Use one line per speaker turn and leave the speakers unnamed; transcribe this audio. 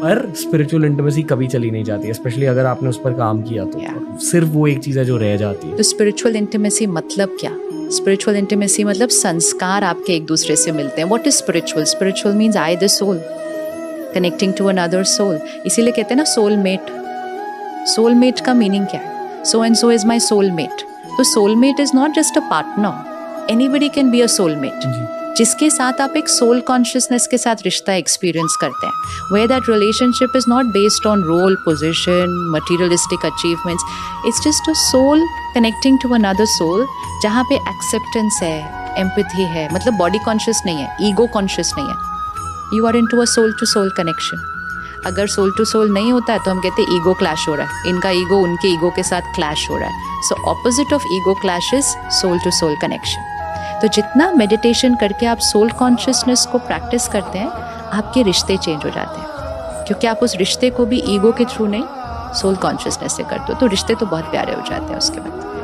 पर spiritual intimacy कभी चली नहीं जाती स्पेशली अगर आपने उस पर काम किया तो।
Yeah.
सिर्फ़ वो एक चीज़ है जो रह जाती है।
तो स्पिरिचुअल इंटीमेसी मतलब क्या? स्पिरिचुअल इंटीमेसी मतलब संस्कार आपके एक दूसरे से मिलते हैं। What is spiritual spiritual means I the soul connecting to another soul इसीलिए कहते हैं ना सोल मेट सोल मेट का मीनिंग क्या है? So and so is my soul mate तो soulmate is not just a partner anybody can be a soul mate जिसके साथ आप एक सोल कॉन्शियसनेस के साथ रिश्ता एक्सपीरियंस करते हैं way that relationship is not based on role position materialistic achievements it's just a soul connecting to another soul जहाँ पे एक्सेप्टेंस है एम्पथी है मतलब बॉडी कॉन्शियस नहीं है ईगो कॉन्शियस नहीं है। You are in to a soul to soul connection अगर सोल टू सोल नहीं होता है तो हम कहते हैं ईगो क्लैश हो रहा है। इनका ईगो उनके ईगो के साथ क्लैश हो रहा है। So opposite of ego clash is soul to soul connection तो जितना मेडिटेशन करके आप सोल कॉन्शियसनेस को प्रैक्टिस करते हैं, आपके रिश्ते चेंज हो जाते हैं। क्योंकि आप उस रिश्ते को भी ईगो के थ्रू नहीं सोल कॉन्शियसनेस से करते हो। तो रिश्ते तो बहुत प्यारे हो जाते हैं उसके बाद।